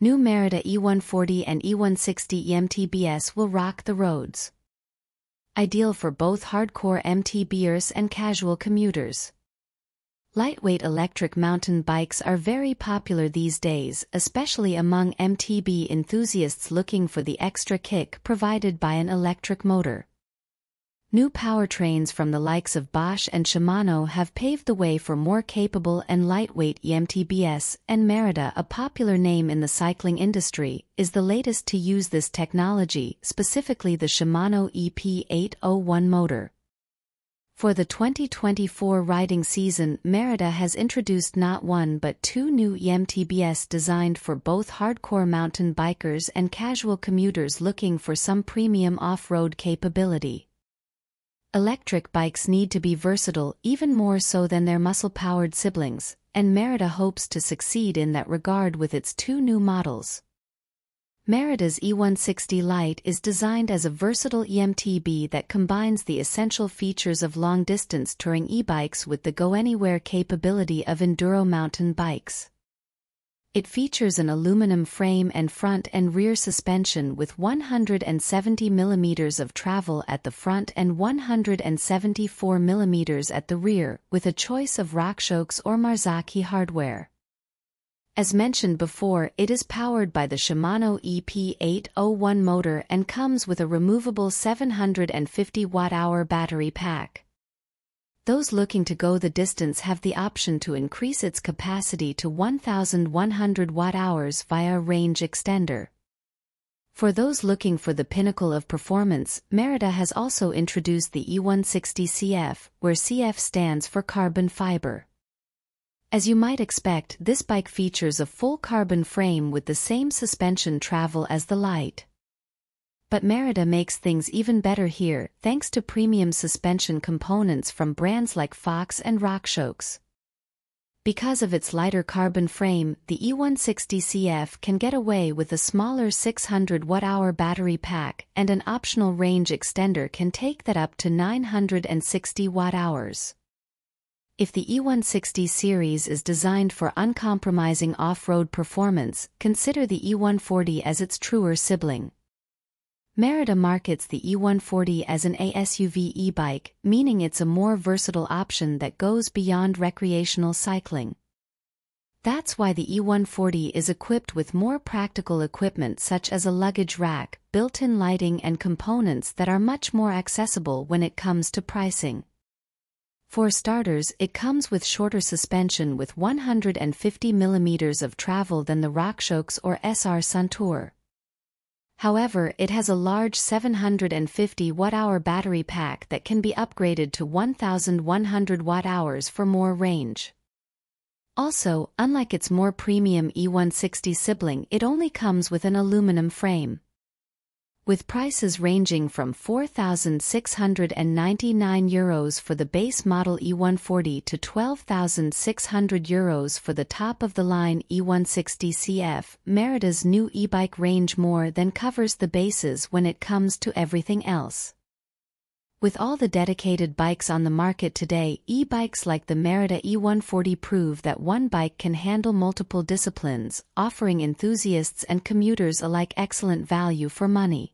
New Merida E140 and E160 MTBS will rock the roads. Ideal for both hardcore MTBers and casual commuters. Lightweight electric mountain bikes are very popular these days, especially among MTB enthusiasts looking for the extra kick provided by an electric motor. New powertrains from the likes of Bosch and Shimano have paved the way for more capable and lightweight EMTBS, and Merida, a popular name in the cycling industry, is the latest to use this technology, specifically the Shimano EP801 motor. For the 2024 riding season, Merida has introduced not one but two new EMTBS designed for both hardcore mountain bikers and casual commuters looking for some premium off-road capability. Electric bikes need to be versatile even more so than their muscle-powered siblings, and Merida hopes to succeed in that regard with its two new models. Merida's E160 Lite is designed as a versatile EMTB that combines the essential features of long-distance touring e-bikes with the go-anywhere capability of enduro mountain bikes. It features an aluminum frame and front and rear suspension with 170 mm of travel at the front and 174 mm at the rear, with a choice of RockShox or Marzocchi hardware. As mentioned before, it is powered by the Shimano EP801 motor and comes with a removable 750 watt-hour battery pack. Those looking to go the distance have the option to increase its capacity to 1,100 watt-hours via a range extender. For those looking for the pinnacle of performance, Merida has also introduced the E160CF, where CF stands for carbon fiber. As you might expect, this bike features a full carbon frame with the same suspension travel as the Lite. But Merida makes things even better here thanks to premium suspension components from brands like Fox and RockShox. Because of its lighter carbon frame, the E160CF can get away with a smaller 600 watt-hour battery pack and an optional range extender can take that up to 960 watt-hours. If the E160 series is designed for uncompromising off-road performance, consider the E140 as its truer sibling. Merida markets the E140 as an ASUV e-bike, meaning it's a more versatile option that goes beyond recreational cycling. That's why the E140 is equipped with more practical equipment such as a luggage rack, built-in lighting and components that are much more accessible when it comes to pricing. For starters, it comes with shorter suspension with 150 mm of travel than the RockShox or SR Suntour. However, it has a large 750 watt-hour battery pack that can be upgraded to 1100 watt-hours for more range. Also, unlike its more premium E160 sibling it only comes with an aluminum frame with prices ranging from 4,699 euros for the base model E140 to 12,600 euros for the top-of-the-line E160 CF, Merida's new e-bike range more than covers the bases when it comes to everything else. With all the dedicated bikes on the market today, e-bikes like the Merida E140 prove that one bike can handle multiple disciplines, offering enthusiasts and commuters alike excellent value for money.